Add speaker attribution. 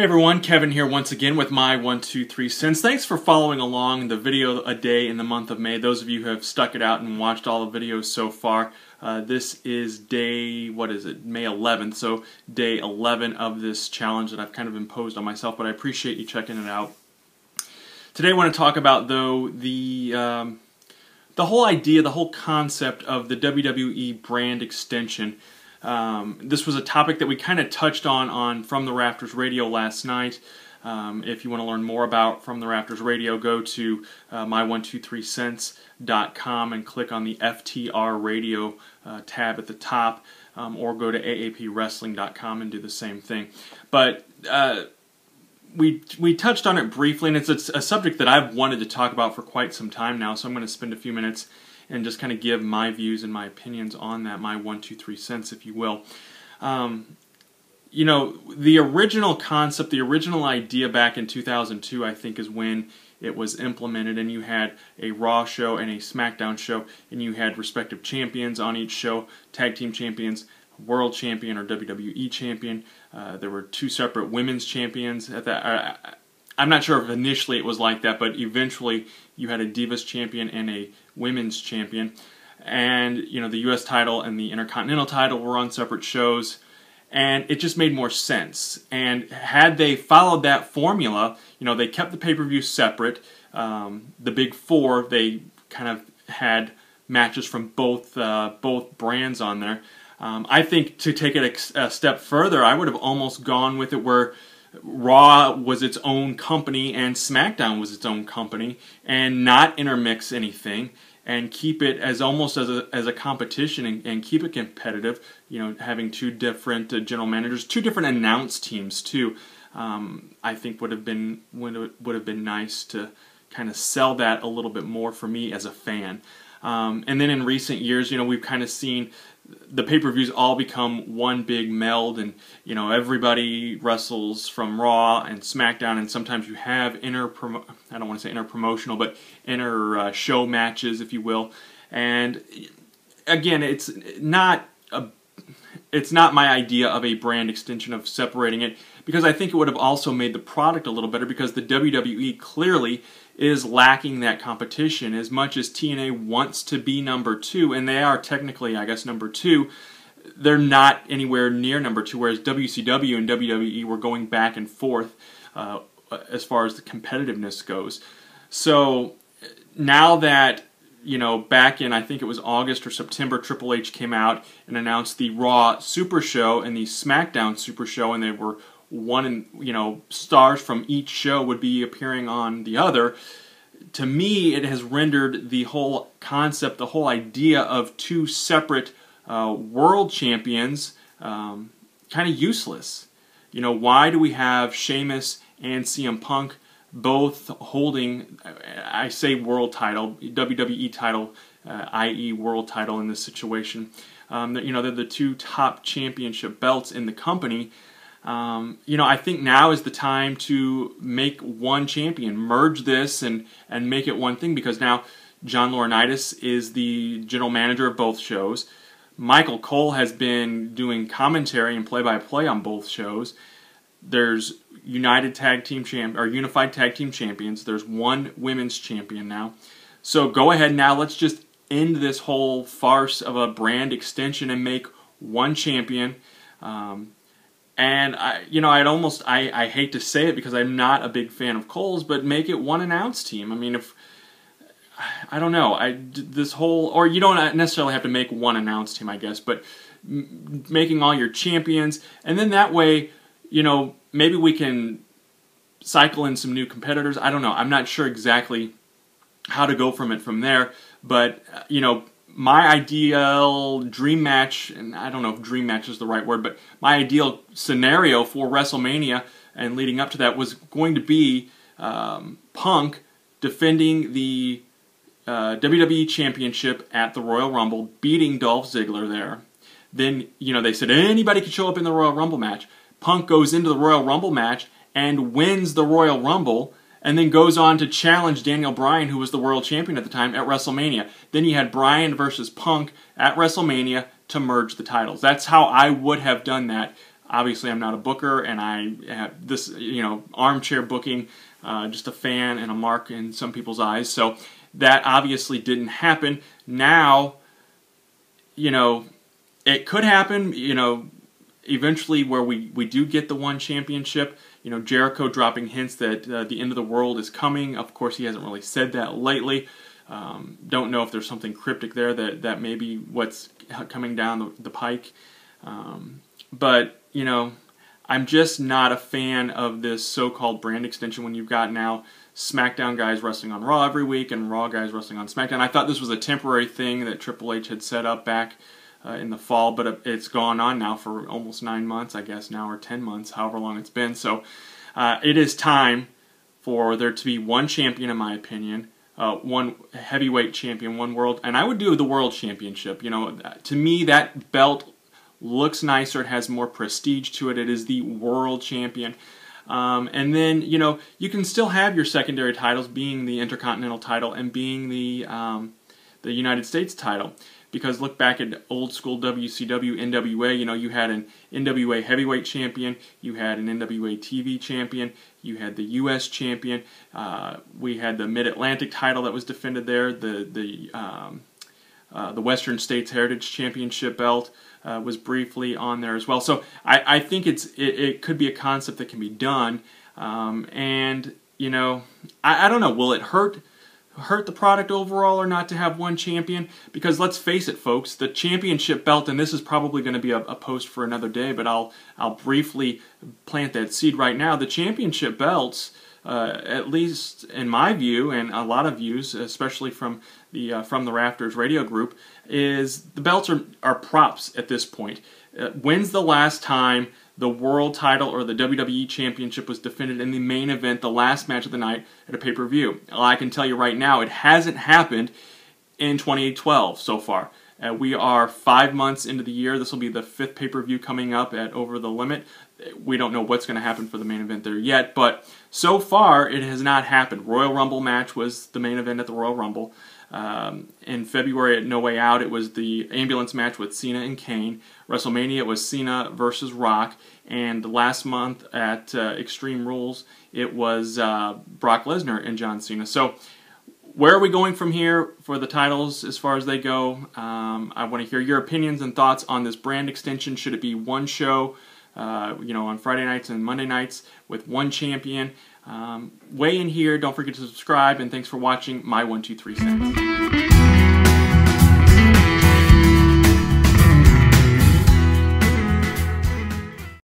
Speaker 1: Hey everyone, Kevin here once again with my 123 cents. Thanks for following along the video a day in the month of May. Those of you who have stuck it out and watched all the videos so far, uh, this is day, what is it, May 11th, so day 11 of this challenge that I've kind of imposed on myself, but I appreciate you checking it out. Today I want to talk about, though, the, um, the whole idea, the whole concept of the WWE brand extension. Um, this was a topic that we kind of touched on on From the Rafters Radio last night. Um, if you want to learn more about From the Rafters Radio, go to uh, my123cents.com and click on the FTR Radio uh, tab at the top, um, or go to aapwrestling.com and do the same thing. But uh, we we touched on it briefly, and it's a, a subject that I've wanted to talk about for quite some time now. So I'm going to spend a few minutes and just kind of give my views and my opinions on that, my one, two, three cents, if you will. Um, you know, the original concept, the original idea back in 2002, I think, is when it was implemented, and you had a Raw show and a SmackDown show, and you had respective champions on each show, tag team champions, world champion or WWE champion. Uh, there were two separate women's champions at that. Uh, I'm not sure if initially it was like that, but eventually you had a Divas champion and a women's champion. And, you know, the U.S. title and the Intercontinental title were on separate shows. And it just made more sense. And had they followed that formula, you know, they kept the pay per view separate. Um, the big four, they kind of had matches from both uh, both brands on there. Um, I think to take it a, a step further, I would have almost gone with it where Raw was its own company and SmackDown was its own company, and not intermix anything and keep it as almost as a as a competition and, and keep it competitive. You know, having two different uh, general managers, two different announce teams too. Um, I think would have been would would have been nice to kind of sell that a little bit more for me as a fan. Um, and then in recent years, you know, we've kind of seen the pay-per-views all become one big meld and you know everybody wrestles from Raw and SmackDown and sometimes you have inner I don't want to say inner promotional but inner uh, show matches if you will. And again it's not a it's not my idea of a brand extension of separating it because I think it would have also made the product a little better because the WWE clearly is lacking that competition as much as TNA wants to be number two, and they are technically, I guess, number two. They're not anywhere near number two, whereas WCW and WWE were going back and forth uh, as far as the competitiveness goes. So now that you know, back in I think it was August or September, Triple H came out and announced the Raw Super Show and the SmackDown Super Show, and they were one and you know stars from each show would be appearing on the other. To me it has rendered the whole concept the whole idea of two separate uh, world champions um, kind of useless. You know why do we have Sheamus and CM Punk both holding I say world title WWE title uh, i.e. world title in this situation? Um, you know they're the two top championship belts in the company um, you know, I think now is the time to make one champion, merge this and and make it one thing because now John Laurinaitis is the general manager of both shows. Michael Cole has been doing commentary and play-by-play on both shows. There's United Tag Team Champ or Unified Tag Team Champions. There's one women's champion now. So go ahead now. Let's just end this whole farce of a brand extension and make one champion. Um, and I, you know, I'd almost I, I hate to say it because I'm not a big fan of Cole's, but make it one announce team. I mean, if I don't know, I this whole or you don't necessarily have to make one announce team, I guess, but making all your champions, and then that way, you know, maybe we can cycle in some new competitors. I don't know. I'm not sure exactly how to go from it from there, but uh, you know, my ideal dream match, and I don't know if dream match is the right word, but my ideal scenario for WrestleMania and leading up to that was going to be um, Punk defending the uh, WWE Championship at the Royal Rumble, beating Dolph Ziggler there. Then, you know, they said anybody could show up in the Royal Rumble match. Punk goes into the Royal Rumble match and wins the Royal Rumble and then goes on to challenge Daniel Bryan, who was the world champion at the time, at WrestleMania. Then you had Bryan versus Punk at WrestleMania to merge the titles. That's how I would have done that. Obviously, I'm not a booker, and I have this, you know, armchair booking, uh, just a fan and a mark in some people's eyes. So that obviously didn't happen. Now, you know, it could happen. You know, eventually where we we do get the one championship. You know, Jericho dropping hints that uh, the end of the world is coming. Of course, he hasn't really said that lately. Um, don't know if there's something cryptic there that that may be what's coming down the, the pike. Um, but you know, I'm just not a fan of this so-called brand extension when you've got now SmackDown guys wrestling on Raw every week and Raw guys wrestling on SmackDown. I thought this was a temporary thing that Triple H had set up back uh, in the fall, but it's gone on now for almost nine months, I guess now, or ten months, however long it's been. So uh, it is time for there to be one champion, in my opinion, uh, one heavyweight champion, one world, and I would do the world championship. You know, to me that belt looks nicer. It has more prestige to it. It is the world champion. Um, and then, you know, you can still have your secondary titles being the Intercontinental title and being the, um, the United States title because look back at old school WCW, NWA, you know, you had an NWA heavyweight champion, you had an NWA TV champion, you had the U.S. champion, uh, we had the Mid Atlantic title that was defended there, the, the, um, uh, the Western States Heritage Championship belt. Uh, was briefly on there as well, so I, I think it's it, it, could be a concept that can be done, um, and you know I, I don't know will it hurt hurt the product overall or not to have one champion? Because let's face it, folks, the championship belt, and this is probably going to be a, a, post for another day, but I'll I'll briefly plant that seed right now. The championship belts, uh, at least in my view, and a lot of views, especially from the uh, from the Rafters Radio Group, is the belts are are props at this point. Uh, when's the last time the world title or the WWE Championship was defended in the main event, the last match of the night at a pay per view. I can tell you right now, it hasn't happened in 2012 so far. Uh, we are five months into the year. This will be the fifth pay per view coming up at Over the Limit. We don't know what's going to happen for the main event there yet, but so far it has not happened. Royal Rumble match was the main event at the Royal Rumble. Um, in February at No Way Out, it was the ambulance match with Cena and Kane. WrestleMania it was Cena versus Rock, and last month at uh, Extreme Rules it was uh, Brock Lesnar and John Cena. So where are we going from here for the titles as far as they go? Um, I want to hear your opinions and thoughts on this brand extension. Should it be one show, uh, you know, on Friday nights and Monday nights with one champion? Um, in here. Don't forget to subscribe, and thanks for watching my one two three cents.